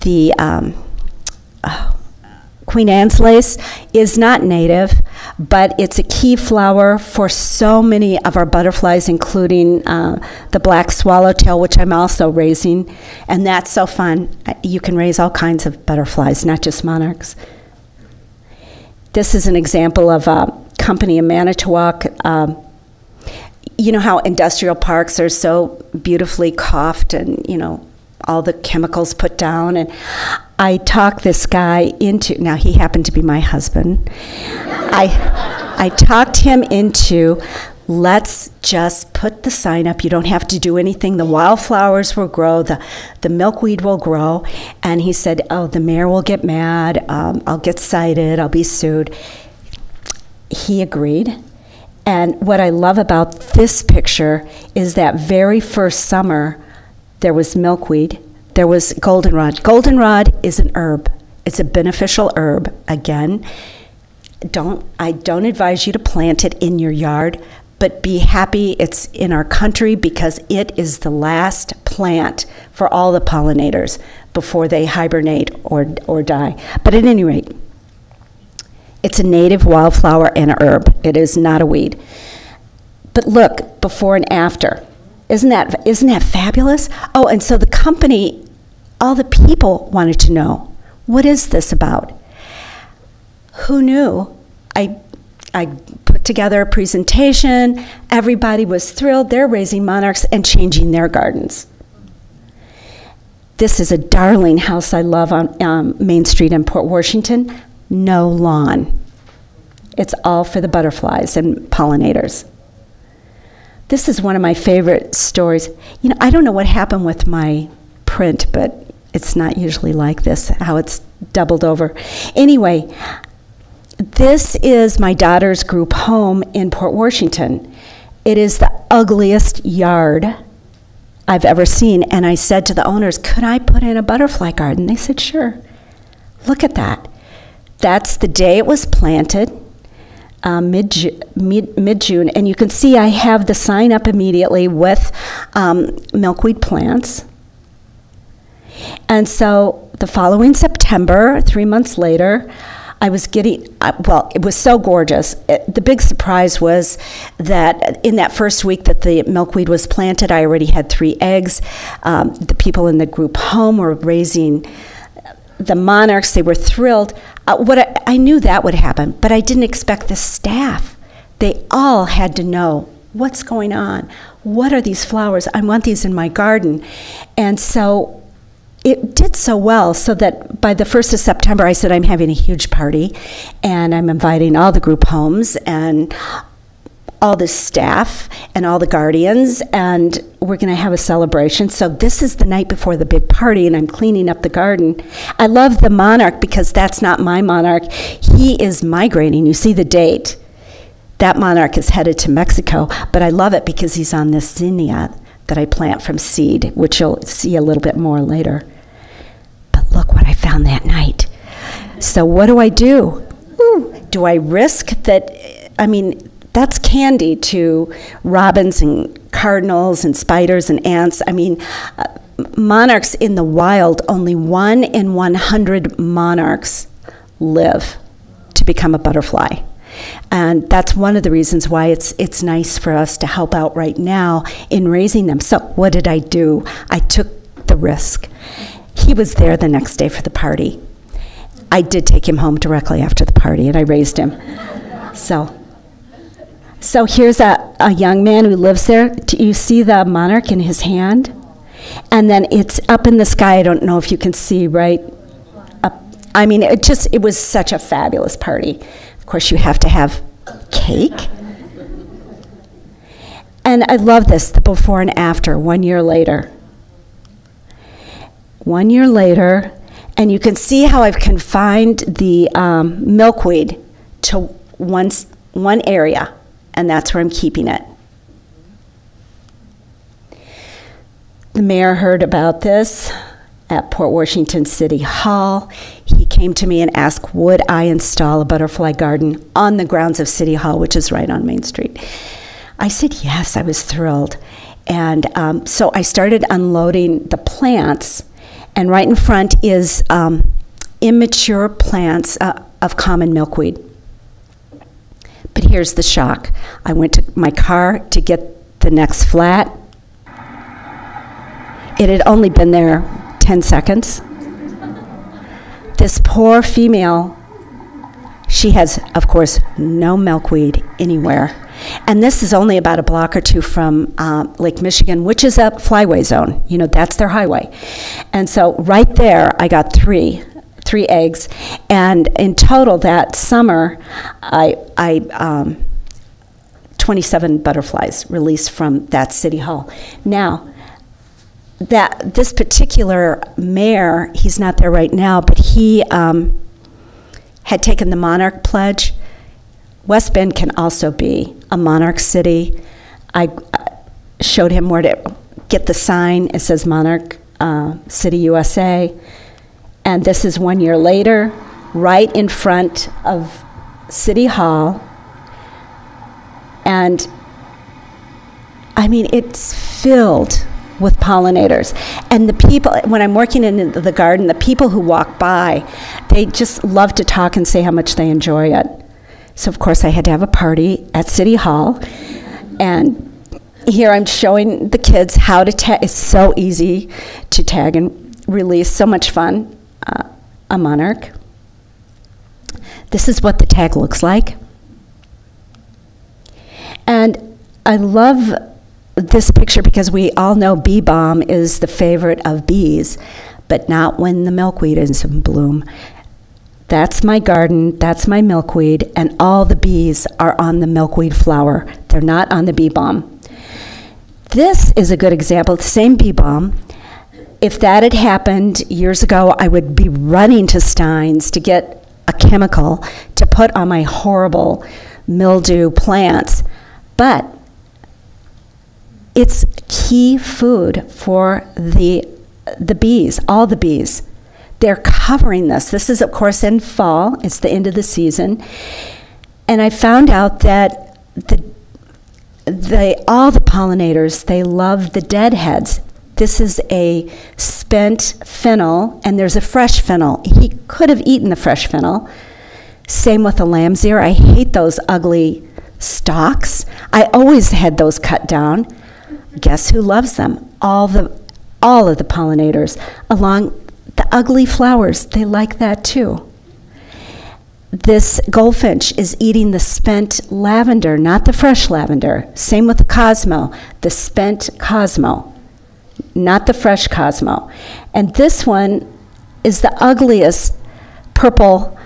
The um, oh, Queen Anne's lace is not native, but it's a key flower for so many of our butterflies, including uh, the black swallowtail, which I'm also raising. And that's so fun. Uh, you can raise all kinds of butterflies, not just monarchs. This is an example of a company in Manitowoc. Um, you know how industrial parks are so beautifully coughed and, you know, all the chemicals put down. And I talked this guy into, now he happened to be my husband. I, I talked him into, let's just put the sign up. You don't have to do anything. The wildflowers will grow, the, the milkweed will grow. And he said, oh, the mayor will get mad. Um, I'll get cited. I'll be sued. He agreed. And what I love about this picture is that very first summer, there was milkweed, there was goldenrod. Goldenrod is an herb. It's a beneficial herb. Again, don't I don't advise you to plant it in your yard, but be happy it's in our country because it is the last plant for all the pollinators before they hibernate or or die. But at any rate, it's a native wildflower and a herb. It is not a weed. But look, before and after. Isn't that, isn't that fabulous? Oh, and so the company, all the people wanted to know what is this about? Who knew? I, I put together a presentation. Everybody was thrilled. They're raising monarchs and changing their gardens. This is a darling house I love on um, Main Street in Port Washington no lawn. It's all for the butterflies and pollinators. This is one of my favorite stories. You know, I don't know what happened with my print, but it's not usually like this, how it's doubled over. Anyway, this is my daughter's group home in Port Washington. It is the ugliest yard I've ever seen. And I said to the owners, Could I put in a butterfly garden? They said, Sure. Look at that. That's the day it was planted, um, mid mid June, and you can see I have the sign up immediately with um, milkweed plants. And so the following September, three months later, I was getting, uh, well, it was so gorgeous. It, the big surprise was that in that first week that the milkweed was planted, I already had three eggs. Um, the people in the group home were raising the monarchs, they were thrilled. Uh, what I, I knew that would happen, but I didn't expect the staff. They all had to know what's going on. What are these flowers? I want these in my garden. And so it did so well so that by the 1st of September, I said, I'm having a huge party and I'm inviting all the group homes and all the staff and all the guardians, and we're going to have a celebration. So, this is the night before the big party, and I'm cleaning up the garden. I love the monarch because that's not my monarch. He is migrating. You see the date. That monarch is headed to Mexico, but I love it because he's on this zinnia that I plant from seed, which you'll see a little bit more later. But look what I found that night. So, what do I do? Ooh, do I risk that? I mean, that's candy to robins and cardinals and spiders and ants. I mean, uh, monarchs in the wild, only one in 100 monarchs live to become a butterfly. And that's one of the reasons why it's it's nice for us to help out right now in raising them. So what did I do? I took the risk. He was there the next day for the party. I did take him home directly after the party and I raised him. So so here's a, a young man who lives there. You see the monarch in his hand? And then it's up in the sky. I don't know if you can see right up. I mean, it just, it was such a fabulous party. Of course, you have to have cake. And I love this the before and after, one year later. One year later, and you can see how I've confined the um, milkweed to one, one area and that's where I'm keeping it. The mayor heard about this at Port Washington City Hall. He came to me and asked, Would I install a butterfly garden on the grounds of City Hall, which is right on Main Street? I said, Yes, I was thrilled. And um, so I started unloading the plants, and right in front is um, immature plants uh, of common milkweed. But here's the shock I went to my car to get the next flat. It had only been there 10 seconds. This poor female, she has, of course, no milkweed anywhere. And this is only about a block or two from uh, Lake Michigan, which is a flyway zone. You know, that's their highway. And so right there, I got three three eggs, and in total that summer, I, I um, 27 butterflies released from that city hall. Now, that this particular mayor, he's not there right now, but he um, had taken the monarch pledge. West Bend can also be a monarch city. I showed him where to get the sign. It says Monarch uh, City USA. And this is one year later, right in front of City Hall. And I mean, it's filled with pollinators. And the people, when I'm working in the garden, the people who walk by, they just love to talk and say how much they enjoy it. So, of course, I had to have a party at City Hall. And here I'm showing the kids how to tag. It's so easy to tag and release, so much fun uh, a monarch. This is what the tag looks like. And I love this picture because we all know bee balm is the favorite of bees, but not when the milkweed is in bloom. That's my garden, that's my milkweed, and all the bees are on the milkweed flower. They're not on the bee balm. This is a good example, the same bee balm. If that had happened years ago, I would be running to Stein's to get a chemical to put on my horrible mildew plants. But it's key food for the the bees, all the bees. They're covering this. This is of course in fall. It's the end of the season. And I found out that the they all the pollinators, they love the deadheads. This is a spent fennel and there's a fresh fennel. He could have eaten the fresh fennel. Same with the lamb's ear. I hate those ugly stalks. I always had those cut down. Guess who loves them? All the all of the pollinators along the ugly flowers. They like that too. This goldfinch is eating the spent lavender, not the fresh lavender. Same with the cosmo, the spent cosmo, not the fresh cosmo. And this one is the ugliest purple,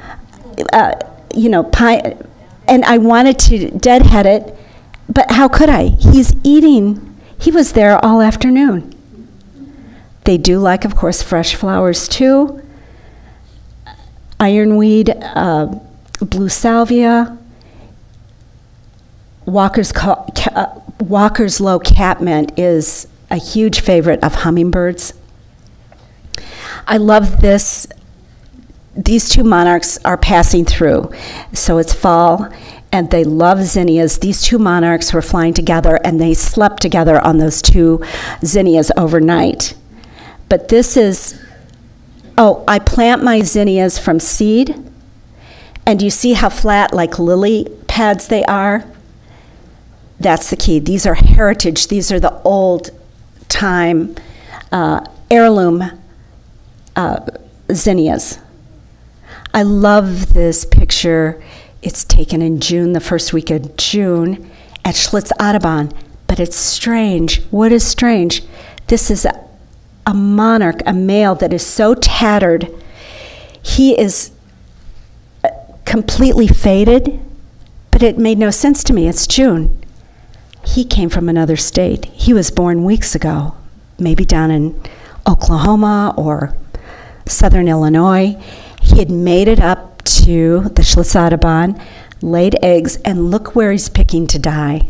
uh, you know, pine. And I wanted to deadhead it, but how could I? He's eating, he was there all afternoon. They do like, of course, fresh flowers too ironweed, uh, blue salvia, Walker's, uh, Walker's low catmint is a huge favorite of hummingbirds. I love this. These two monarchs are passing through. So it's fall, and they love zinnias. These two monarchs were flying together, and they slept together on those two zinnias overnight. But this is Oh, I plant my zinnias from seed, and you see how flat, like lily pads they are? That's the key. These are heritage, these are the old time uh, heirloom uh, zinnias. I love this picture. It's taken in June, the first week of June, at Schlitz Audubon. But it's strange. What is strange? This is a, a monarch, a male that is so tattered, he is uh, completely faded, but it made no sense to me. It's June. He came from another state. He was born weeks ago, maybe down in Oklahoma or southern Illinois. He had made it up to the Schlitz laid eggs, and look where he's picking to die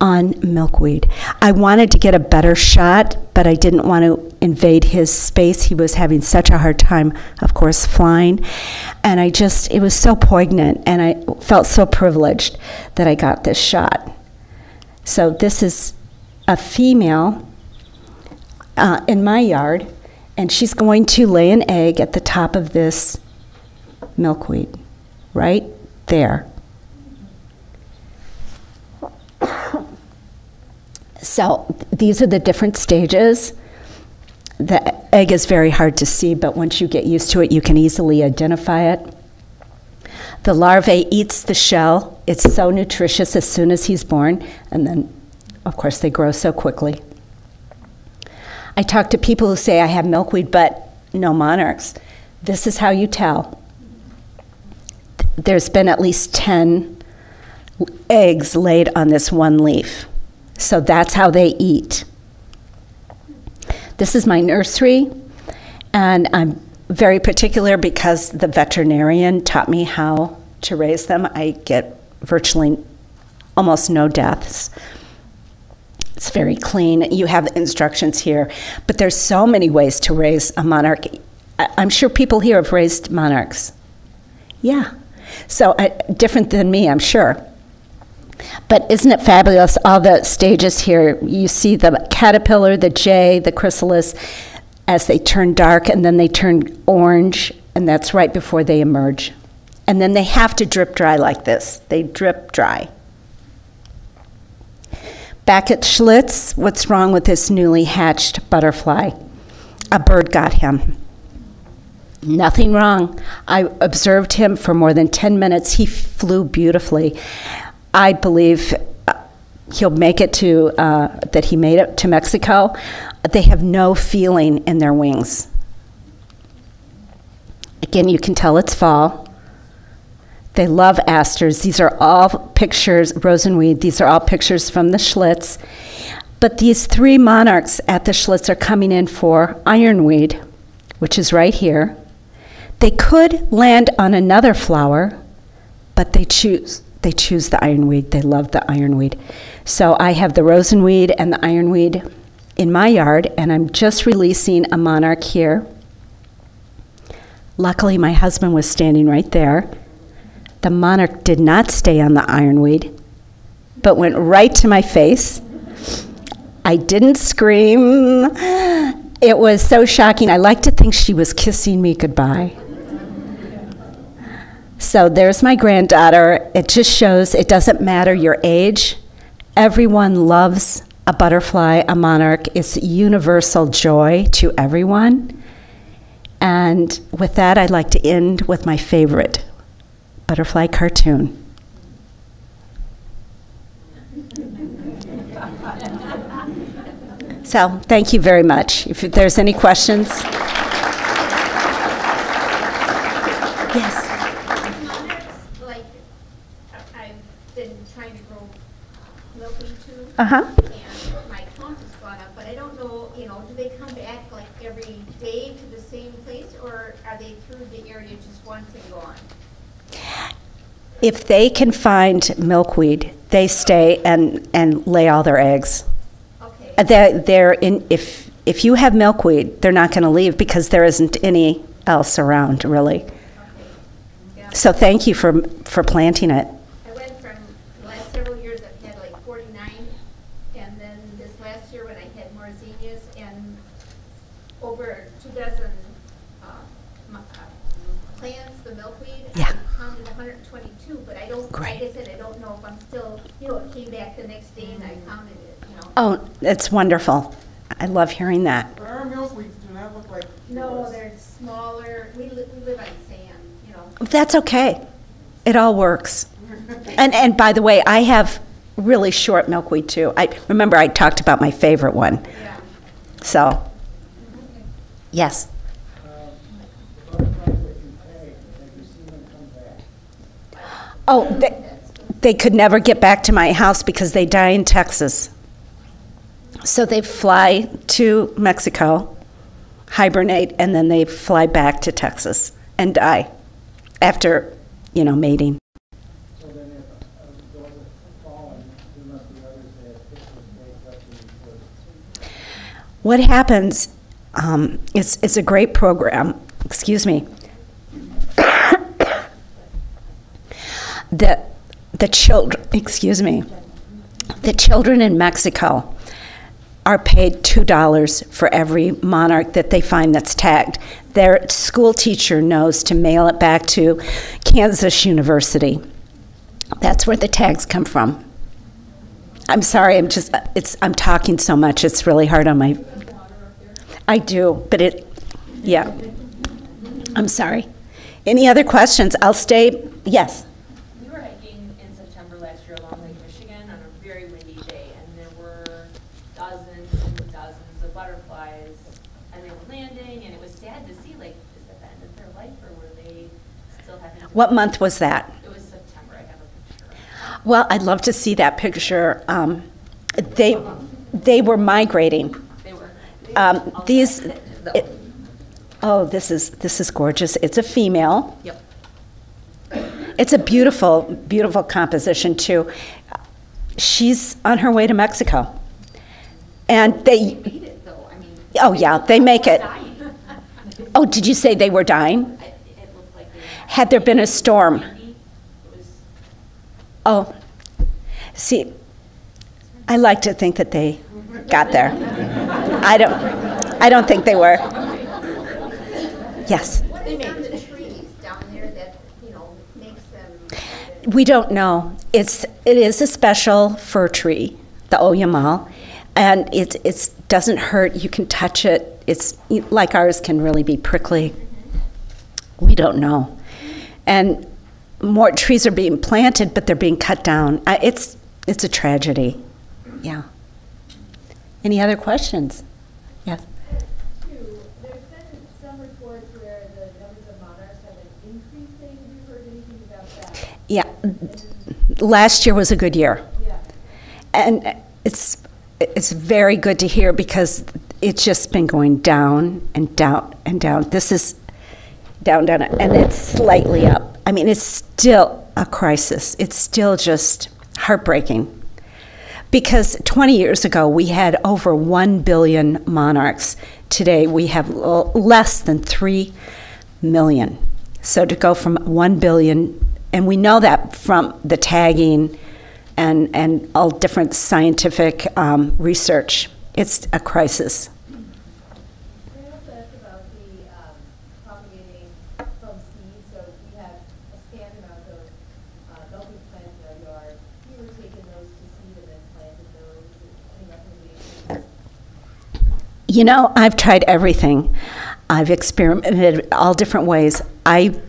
on milkweed. I wanted to get a better shot, but I didn't want to invade his space. He was having such a hard time, of course, flying. And I just, it was so poignant, and I felt so privileged that I got this shot. So this is a female uh, in my yard, and she's going to lay an egg at the top of this milkweed, right there. So these are the different stages. The egg is very hard to see, but once you get used to it, you can easily identify it. The larvae eats the shell. It's so nutritious as soon as he's born, and then, of course, they grow so quickly. I talk to people who say, I have milkweed, but no monarchs. This is how you tell. There's been at least 10 eggs laid on this one leaf. So that's how they eat. This is my nursery, and I'm very particular because the veterinarian taught me how to raise them. I get virtually almost no deaths. It's very clean. You have instructions here, but there's so many ways to raise a monarch. I'm sure people here have raised monarchs. Yeah. So uh, different than me, I'm sure. But isn't it fabulous? All the stages here. You see the caterpillar, the jay, the chrysalis, as they turn dark and then they turn orange, and that's right before they emerge. And then they have to drip dry like this. They drip dry. Back at Schlitz, what's wrong with this newly hatched butterfly? A bird got him. Nothing wrong. I observed him for more than 10 minutes. He flew beautifully. I believe he'll make it to, uh, that he made it to Mexico. They have no feeling in their wings. Again, you can tell it's fall. They love asters. These are all pictures, rosinweed, these are all pictures from the Schlitz. But these three monarchs at the Schlitz are coming in for ironweed, which is right here. They could land on another flower, but they choose they choose the ironweed. They love the ironweed. So I have the rosinweed and the ironweed in my yard, and I'm just releasing a monarch here. Luckily, my husband was standing right there. The monarch did not stay on the ironweed, but went right to my face. I didn't scream. It was so shocking. I like to think she was kissing me goodbye. So there's my granddaughter. It just shows it doesn't matter your age. Everyone loves a butterfly, a monarch. It's universal joy to everyone. And with that, I'd like to end with my favorite butterfly cartoon. So, thank you very much. If there's any questions. Yes. monarchs, like, I've been trying to grow milkweed too. Uh huh. And my count has gone up, but I don't know, you know, do they come back like every day to the same place? Or are they through the area just once and gone? If they can find milkweed, they stay and, and lay all their eggs. Okay. They're, they're in, if, if you have milkweed, they're not going to leave because there isn't any else around, really. Okay. Yeah. So thank you for, for planting it. I went from, the last several years, I've had like forty-nine, and then this last year when I had more zinnias and over two dozen, uh, mu- uh, plants, the milkweed. Yeah. I counted hundred and twenty-two, but I don't, Great. like I said, I don't know if I'm still, you know, it came back the next day and I counted it, you know. Oh, it's wonderful. I love hearing that. But our milkweeds do not look like. No, yours. they're smaller, we live, we live on sand, you know. That's okay. It all works. And, and by the way, I have really short milkweed too. I remember I talked about my favorite one. Yeah. So, mm-hmm. yes. Uh, oh, they, they could never get back to my house because they die in Texas. So they fly to Mexico, hibernate, and then they fly back to Texas and die after, you know, mating. What happens, um, it's, it's a great program, excuse me. the, the children, excuse me, the children in Mexico are paid $2 for every monarch that they find that's tagged. Their school teacher knows to mail it back to Kansas University. That's where the tags come from. I'm sorry, I'm just, it's, I'm talking so much, it's really hard on my, I do, but it, yeah. I'm sorry. Any other questions? I'll stay, yes. We were hiking in September last year along Lake Michigan on a very windy day, and there were dozens and dozens of butterflies, and they were landing, and it was sad to see, like, is that the end of their life, or were they still having to? What month was that? It was September, I have a picture. Well, I'd love to see that picture. Um, they, they were migrating. They were. Um, these, it- oh, this is, this is gorgeous. It's a female. Yep. It's a beautiful, beautiful composition, too. She's on her way to Mexico. And they, Beat it I mean. oh, yeah, they make it. dying. Oh, did you say they were dying? It it looked like they. Had there been a storm? It Oh, see, I like to think that they got there. I don't, I don't think they were. Yes, we don't know. It's, it is a special fir tree, the Oyamel, and it it's, doesn't hurt. You can touch it. It's like ours can really be prickly. We don't know. And more trees are being planted, but they're being cut down. I- It's, it's a tragedy. Yeah. Any other questions? Yes. Two, some reports where the numbers of monarchs? Have you heard anything about that? Yeah, last year was a good year. Yeah. And it's, it's very good to hear because it's just been going down and down and down. This is down, down, and it's slightly up. I mean, it's still a crisis. It's still just heartbreaking. Because 20 years ago, we had over 1 billion monarchs. Today, we have less than 3 million. So to go from 1 billion, and we know that from the tagging and, and all different scientific um, research, it's a crisis. Can I also ask about the um, propagating from seed? So we have a standard amount of uh, milkweed plants in our yard. We were taking those to seed and then planted those. Any recommendations? You know, I've tried everything. I've experimented all different ways. I,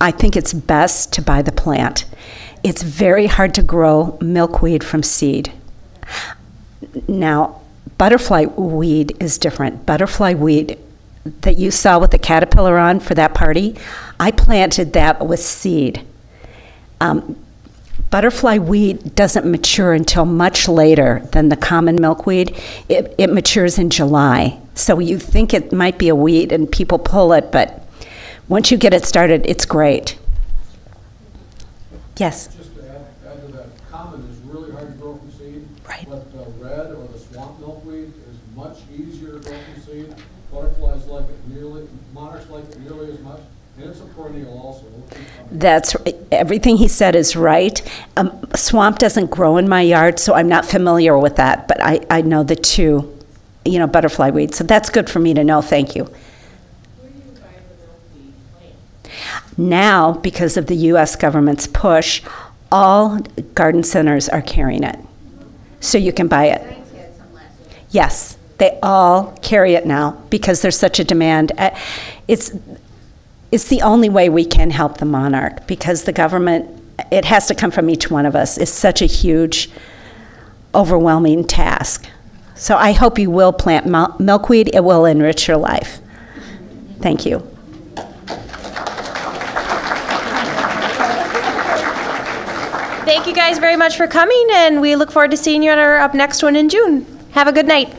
I think it's best to buy the plant. It's very hard to grow milkweed from seed. Now, butterfly weed is different. Butterfly weed that you saw with the caterpillar on for that party, I planted that with seed. Um, butterfly weed doesn't mature until much later than the common milkweed. It, it matures in July. So you think it might be a weed and people pull it, but once you get it started, it's great. Yes. Just to add, add to that, common is really hard to grow from seed. Right. But the red or the swamp milkweed is much easier to grow from seed. Butterflies like it nearly, monarchs like it nearly as much, and it's a perennial also. It'll keep coming. That's everything he said is right. Um, swamp doesn't grow in my yard, so I'm not familiar with that. But I, I know the two, you know, butterfly weed. So that's good for me to know. Thank you. Now, because of the U.S. government's push, all garden centers are carrying it, so you can buy it. Yes, they all carry it now because there's such a demand. Uh, It's, it's the only way we can help the monarch because the government, it has to come from each one of us. It's such a huge, overwhelming task. So I hope you will plant mil- milkweed. It will enrich your life. Thank you. Thank you guys very much for coming, and we look forward to seeing you at our up next one in June. Have a good night.